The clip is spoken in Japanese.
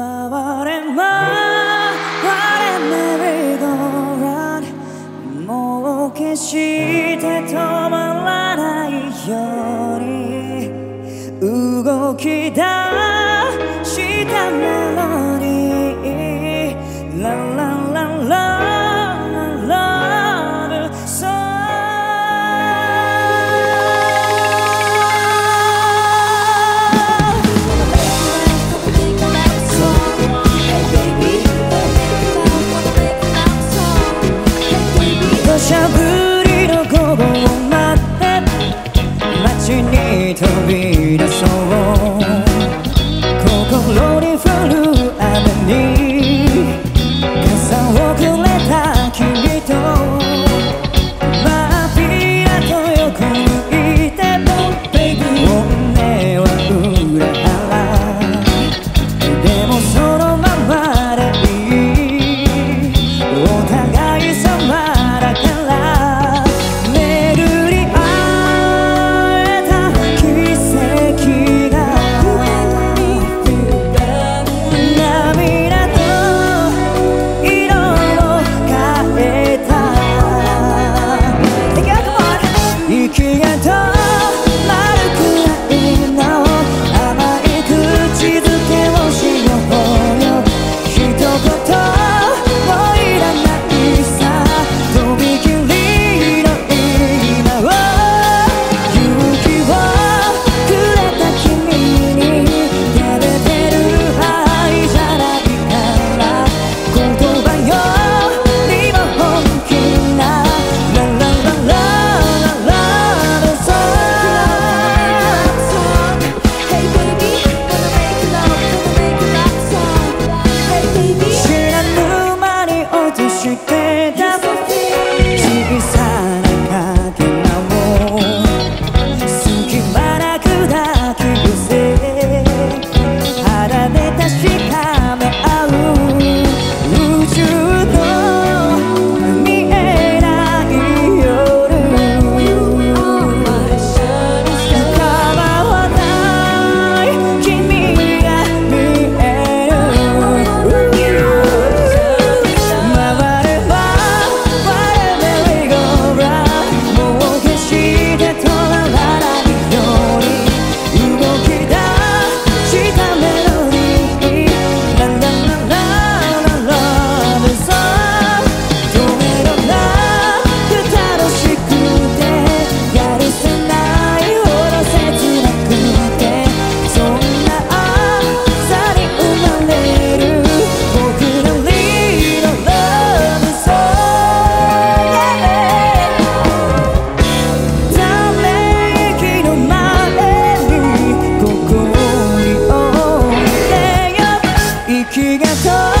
回れ回れメリーゴーラン。もう決して止まらないように。動き出す。飛び出そう。心に降る雨に傘をくれたがとう